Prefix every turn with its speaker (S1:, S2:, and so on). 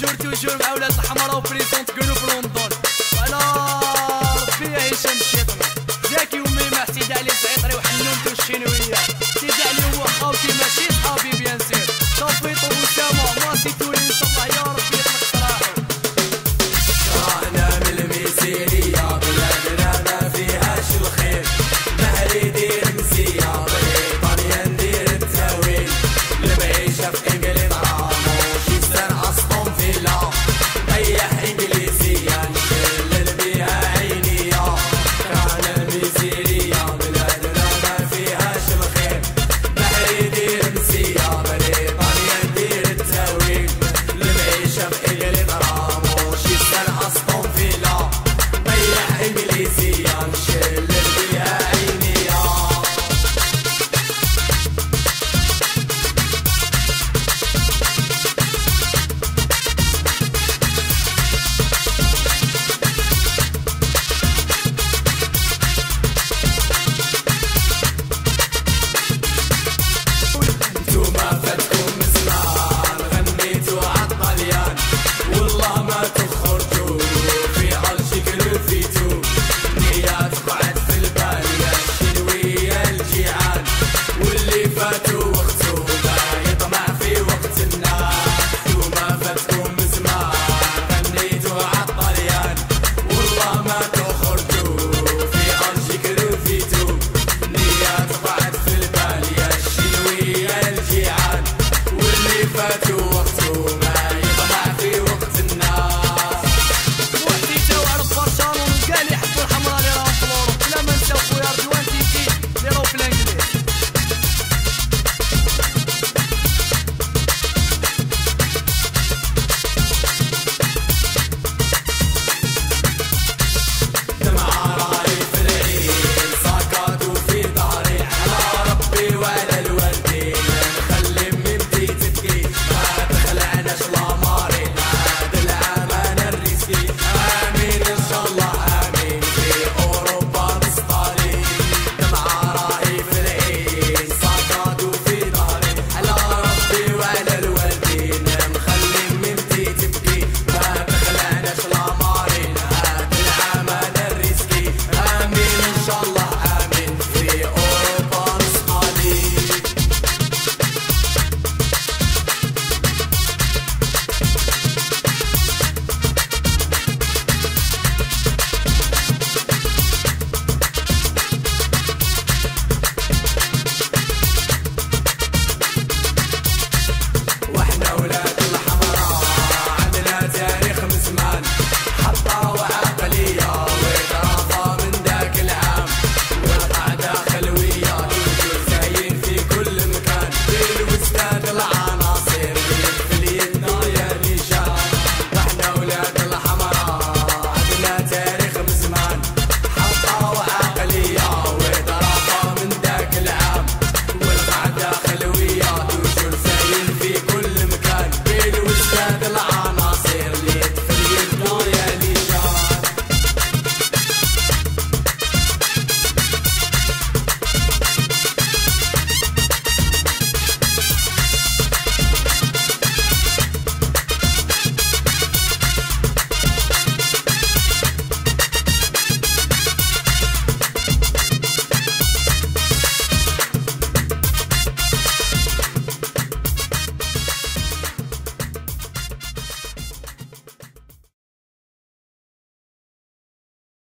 S1: توجور توجور مع ولاد الحمراء وفريسون تقولوا في لندن وعلى ربي يا هشام الشيطان زاكي